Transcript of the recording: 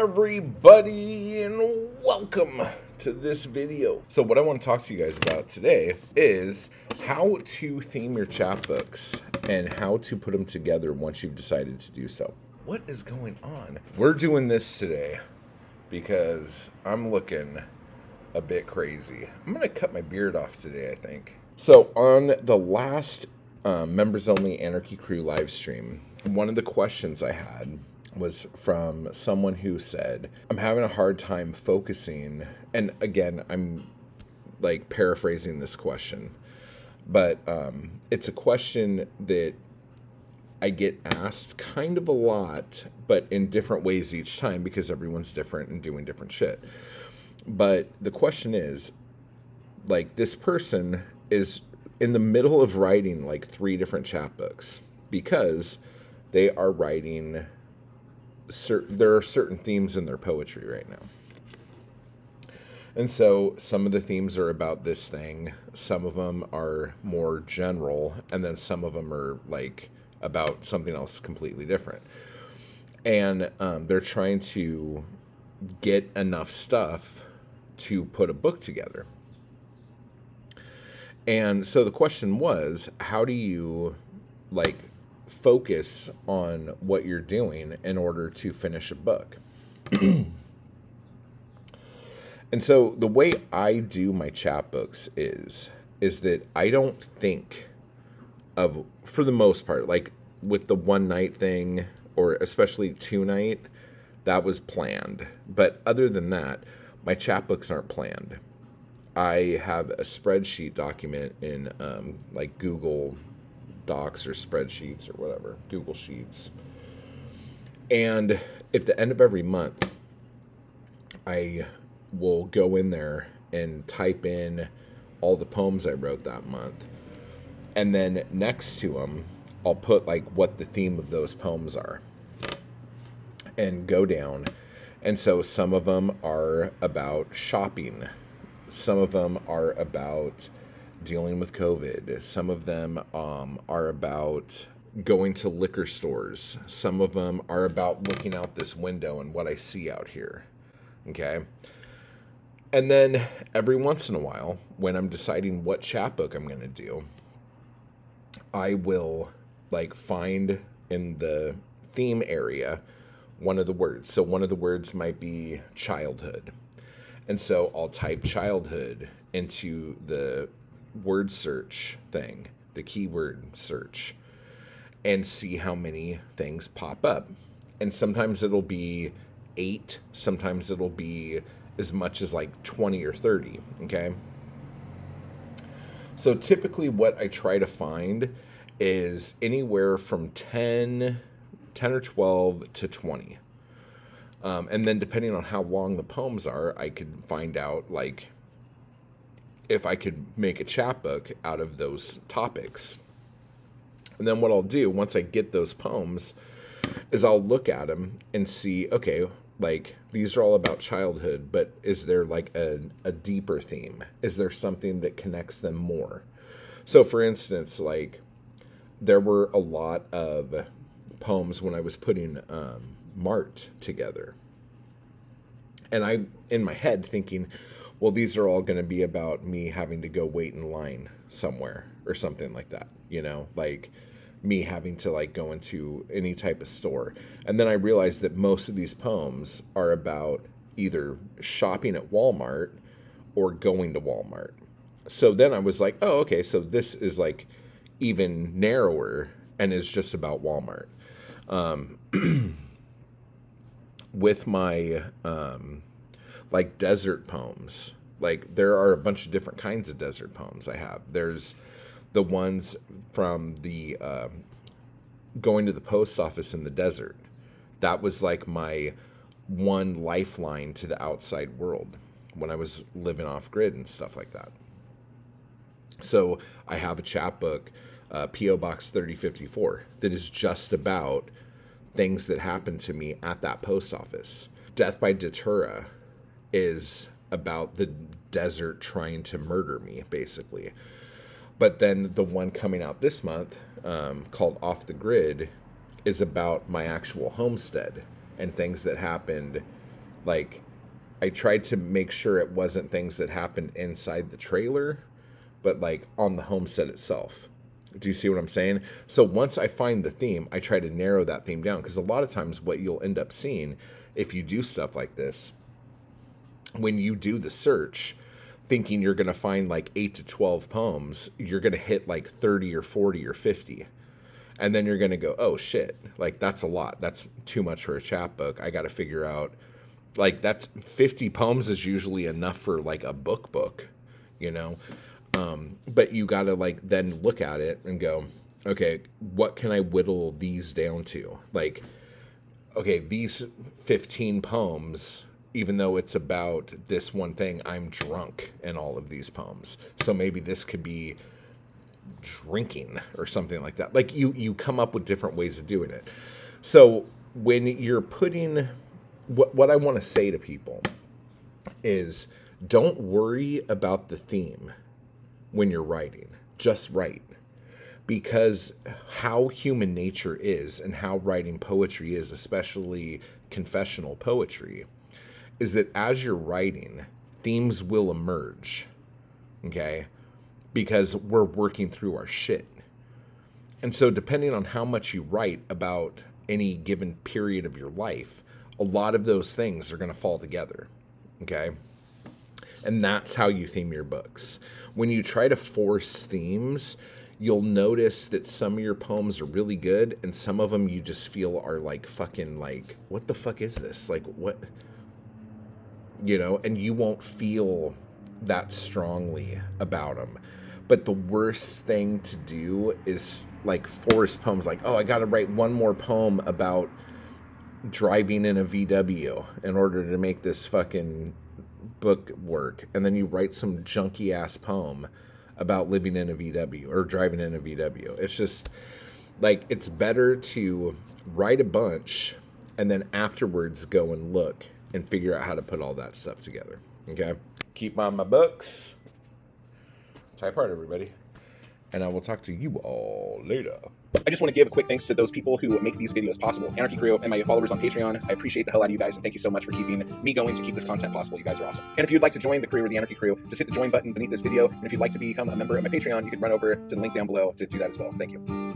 everybody and welcome to this video. So what I want to talk to you guys about today is how to theme your chapbooks and how to put them together once you've decided to do so. What is going on? We're doing this today because I'm looking a bit crazy. I'm going to cut my beard off today, I think. So on the last um, members only Anarchy Crew live stream, one of the questions I had was from someone who said, I'm having a hard time focusing. And again, I'm like paraphrasing this question, but um, it's a question that I get asked kind of a lot, but in different ways each time because everyone's different and doing different shit. But the question is like, this person is in the middle of writing like three different chapbooks because they are writing there are certain themes in their poetry right now. And so some of the themes are about this thing, some of them are more general, and then some of them are like about something else completely different. And um, they're trying to get enough stuff to put a book together. And so the question was, how do you like focus on what you're doing in order to finish a book. and so the way I do my chapbooks is is that I don't think of for the most part like with the one night thing or especially two night that was planned. But other than that, my chapbooks aren't planned. I have a spreadsheet document in um, like Google Docs or spreadsheets or whatever, Google Sheets. And at the end of every month, I will go in there and type in all the poems I wrote that month. And then next to them, I'll put like what the theme of those poems are and go down. And so some of them are about shopping, some of them are about dealing with COVID. Some of them um, are about going to liquor stores. Some of them are about looking out this window and what I see out here. Okay. And then every once in a while, when I'm deciding what chapbook I'm going to do, I will like find in the theme area one of the words. So one of the words might be childhood. And so I'll type childhood into the word search thing, the keyword search, and see how many things pop up. And sometimes it'll be eight, sometimes it'll be as much as like 20 or 30, okay? So typically, what I try to find is anywhere from 10, 10 or 12 to 20. Um, and then, depending on how long the poems are, I could find out like if I could make a chapbook out of those topics. And then what I'll do once I get those poems is I'll look at them and see, okay, like these are all about childhood, but is there like a, a deeper theme? Is there something that connects them more? So, for instance, like there were a lot of poems when I was putting um, Mart together. And I, in my head, thinking, well, these are all going to be about me having to go wait in line somewhere or something like that, you know, like me having to like go into any type of store. And then I realized that most of these poems are about either shopping at Walmart or going to Walmart. So then I was like, oh, okay, so this is like even narrower and is just about Walmart. Um, with my um, like desert poems. Like there are a bunch of different kinds of desert poems I have. There's the ones from the uh, going to the post office in the desert. That was like my one lifeline to the outside world when I was living off grid and stuff like that. So I have a chapbook, uh, PO Box 3054, that is just about things that happened to me at that post office. Death by Datura is about the desert trying to murder me, basically. But then the one coming out this month, um, called Off the Grid, is about my actual homestead and things that happened like I tried to make sure it wasn't things that happened inside the trailer, but like on the homestead itself. Do you see what I'm saying? So once I find the theme, I try to narrow that theme down because a lot of times what you'll end up seeing if you do stuff like this, when you do the search, thinking you're going to find like 8 to 12 poems, you're going to hit like 30 or 40 or 50. And then you're going to go, "Oh shit, like that's a lot. That's too much for a chapbook. I got to figure out like that's 50 poems is usually enough for like a book book, you know? Um, but you got to like then look at it and go, okay, what can I whittle these down to? Like, okay, these 15 poems, even though it's about this one thing, I'm drunk in all of these poems. So maybe this could be drinking or something like that. Like you you come up with different ways of doing it. So when you're putting what what I want to say to people is don't worry about the theme when you're writing. Just write. Because how human nature is and how writing poetry is, especially confessional poetry, is that as you're writing, themes will emerge. Okay? Because we're working through our shit. And so, depending on how much you write about any given period of your life, a lot of those things are going to fall together. Okay. And that's how you theme your books. When you try to force themes, you'll notice that some of your poems are really good and some of them you just feel are like fucking like what the fuck is this? Like what you know, and you won't feel that strongly about them. But the worst thing to do is like force poems like, "Oh, I got to write one more poem about driving in a VW in order to make this fucking book work, and then you write some junky ass poem about living in a VW or driving in a VW. It's just like it's better to write a bunch and then afterwards go and look and figure out how to put all that stuff together. Okay? Keep on my books. Type hard, everybody. And I will talk to you all later. I just want to give a quick thanks to those people who make these videos possible. Anarchy Crew and my followers on Patreon. I appreciate the hell out of you guys and thank you so much for keeping me going to keep this content possible. You guys are awesome. And if you'd like to join the crew or the Anarchy Crew, just hit the join button beneath this video. And if you'd like to become a member of my Patreon, you can run over to the link down below to do that as well. Thank you.